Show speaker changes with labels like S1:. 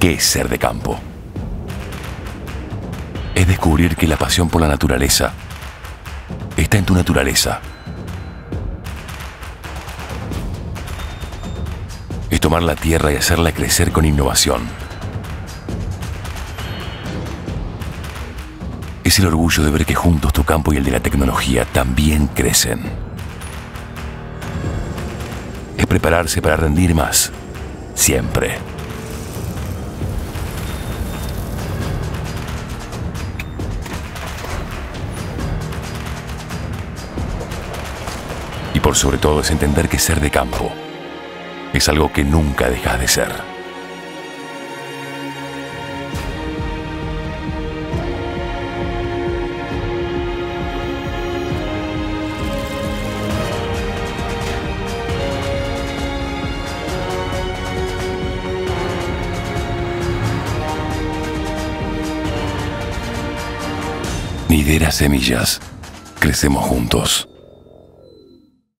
S1: ¿Qué es ser de campo? Es descubrir que la pasión por la naturaleza está en tu naturaleza. Es tomar la tierra y hacerla crecer con innovación. Es el orgullo de ver que juntos tu campo y el de la tecnología también crecen. Prepararse para rendir más, siempre. Y por sobre todo es entender que ser de campo es algo que nunca deja de ser. Nidera Semillas. Crecemos juntos.